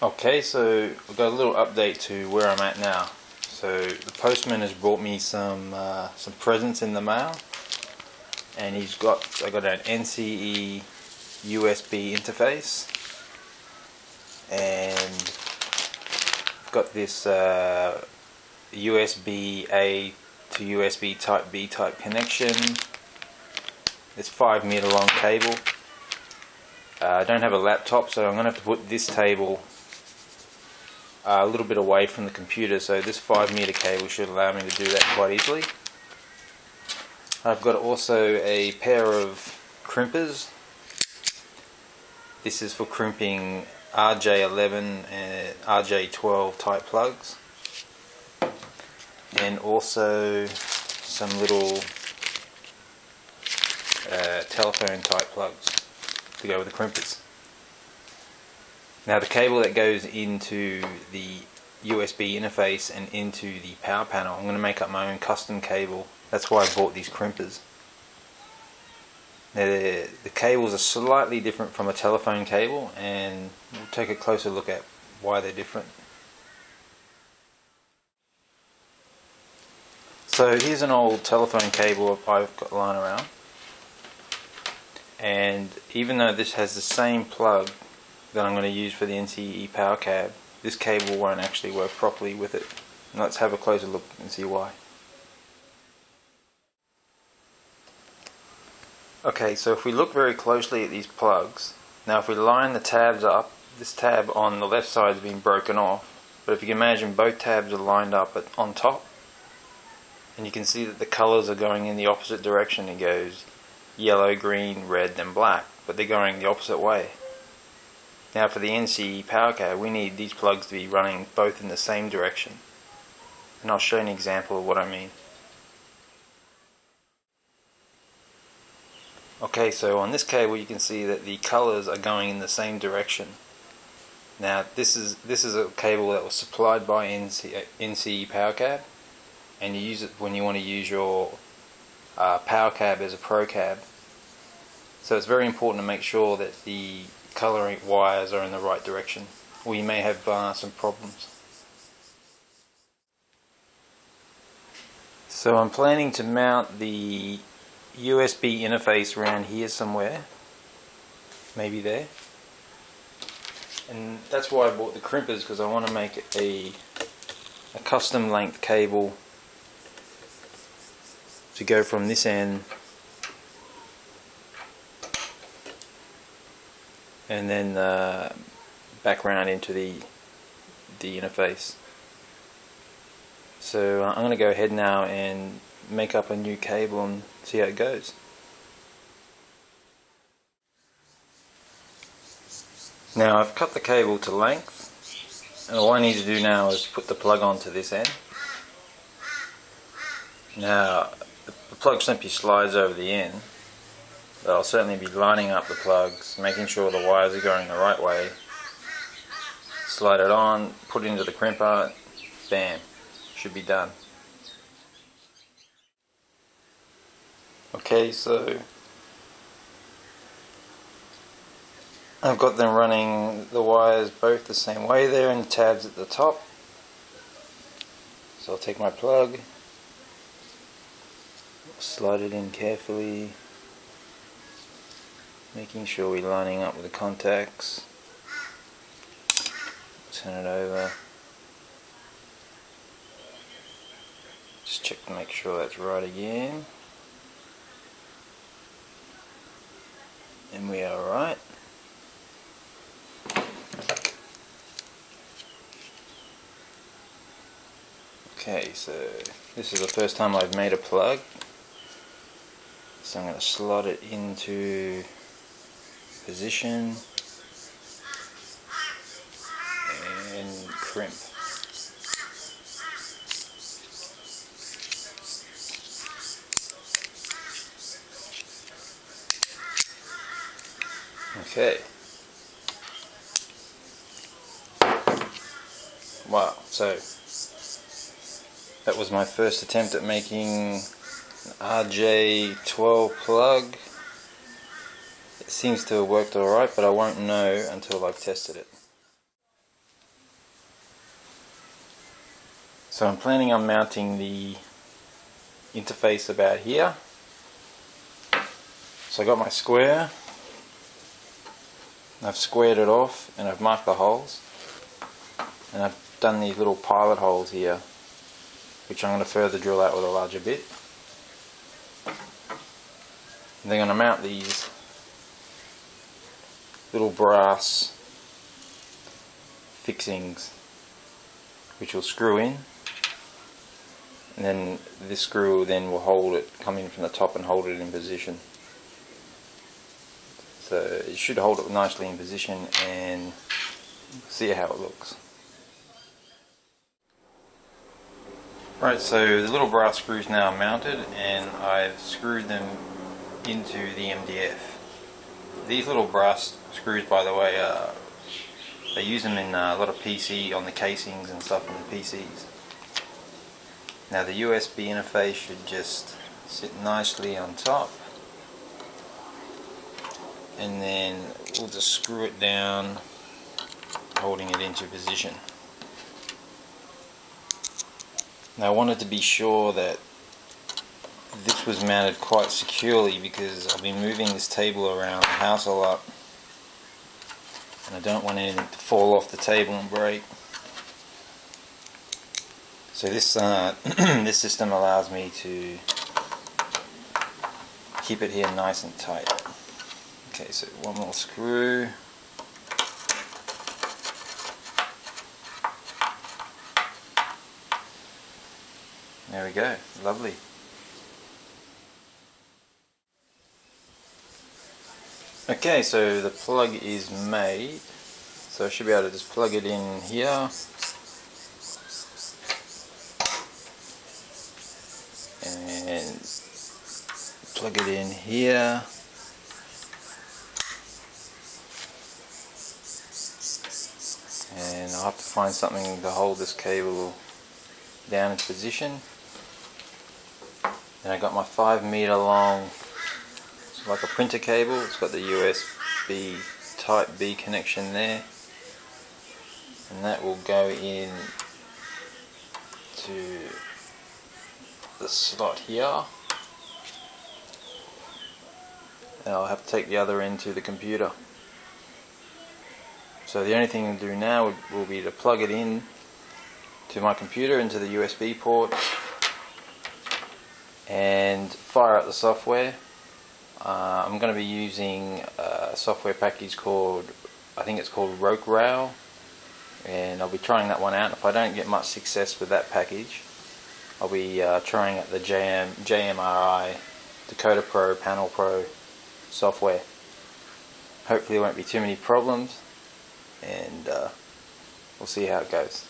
Okay, so I've got a little update to where I'm at now. So the postman has brought me some uh, some presents in the mail, and he's got I got an NCE USB interface, and I've got this uh, USB A to USB Type B type connection. It's five meter long cable. Uh, I don't have a laptop, so I'm going to have to put this table a little bit away from the computer so this 5 meter cable should allow me to do that quite easily. I've got also a pair of crimpers. This is for crimping RJ11 and RJ12 type plugs and also some little uh, telephone type plugs to go with the crimpers. Now the cable that goes into the USB interface and into the power panel, I'm going to make up my own custom cable. That's why I bought these crimpers. Now the, the cables are slightly different from a telephone cable and we'll take a closer look at why they're different. So here's an old telephone cable I've got lying around and even though this has the same plug that I'm going to use for the NCE power cab, this cable won't actually work properly with it. And let's have a closer look and see why. Okay, so if we look very closely at these plugs, now if we line the tabs up, this tab on the left side has been broken off, but if you can imagine both tabs are lined up at, on top, and you can see that the colors are going in the opposite direction. It goes yellow, green, red, then black, but they're going the opposite way. Now for the NCE power cab, we need these plugs to be running both in the same direction. And I'll show you an example of what I mean. Okay, so on this cable you can see that the colors are going in the same direction. Now this is this is a cable that was supplied by NC, NCE power cab and you use it when you want to use your uh, power cab as a pro cab. So it's very important to make sure that the colouring wires are in the right direction or you may have uh, some problems. So I'm planning to mount the USB interface around here somewhere, maybe there. And that's why I bought the crimpers because I want to make a, a custom length cable to go from this end and then uh, back around into the the interface. So uh, I'm going to go ahead now and make up a new cable and see how it goes. Now I've cut the cable to length and all I need to do now is put the plug onto this end. Now the plug simply slides over the end I'll certainly be lining up the plugs, making sure the wires are going the right way. Slide it on, put it into the crimper, bam, should be done. Okay, so I've got them running the wires both the same way there and tabs at the top. So I'll take my plug, slide it in carefully, making sure we're lining up with the contacts. Turn it over. Just check to make sure that's right again. And we are right. Okay so this is the first time I've made a plug. So I'm going to slot it into position and crimp. Okay. Wow, so that was my first attempt at making an RJ12 plug Seems to have worked alright, but I won't know until I've tested it. So I'm planning on mounting the interface about here. So I got my square, I've squared it off and I've marked the holes and I've done these little pilot holes here which I'm going to further drill out with a larger bit. And i'm going to mount these little brass fixings which will screw in and then this screw then will hold it, come in from the top and hold it in position. So it should hold it nicely in position and see how it looks. Right, so the little brass screws now mounted and I've screwed them into the MDF. These little brass screws, by the way, uh, they use them in uh, a lot of PC, on the casings and stuff in the PCs. Now the USB interface should just sit nicely on top and then we'll just screw it down holding it into position. Now I wanted to be sure that this was mounted quite securely because I've been moving this table around the house a lot and I don't want anything to fall off the table and break. So this uh, this system allows me to keep it here nice and tight. Okay, so one more screw. There we go, lovely. Okay, so the plug is made. So I should be able to just plug it in here. And plug it in here. And I'll have to find something to hold this cable down in position. And I got my 5 meter long, like a printer cable, it's got the USB type B connection there. And that will go in to the slot here. And I'll have to take the other end to the computer. So the only thing to do now would, will be to plug it in to my computer into the USB port and fire up the software. Uh, I'm going to be using a software package called, I think it's called Rocrail, and I'll be trying that one out. If I don't get much success with that package, I'll be uh, trying out the JM, JMRI Decoder Pro Panel Pro software. Hopefully there won't be too many problems, and uh, we'll see how it goes.